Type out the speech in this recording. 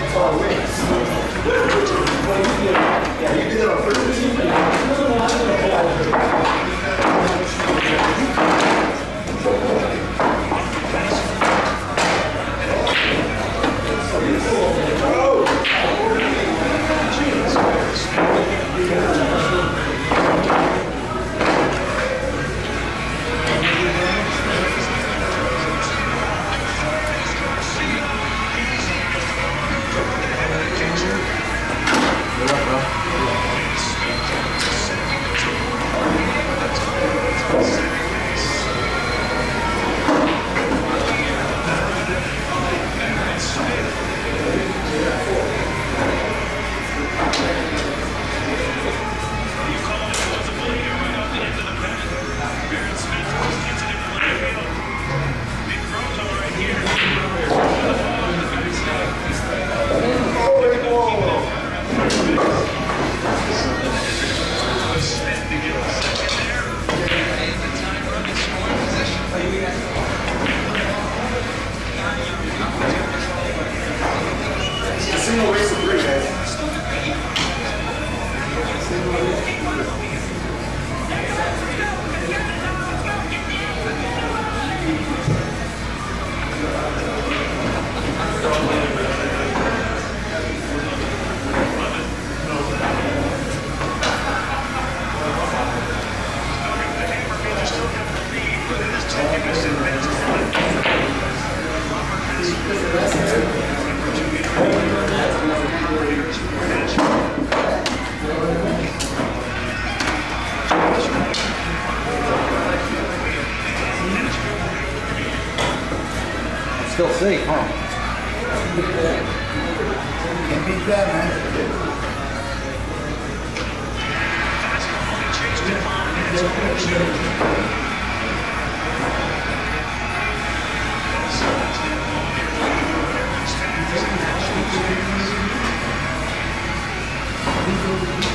Always. Huh? Can't beat that, man. This is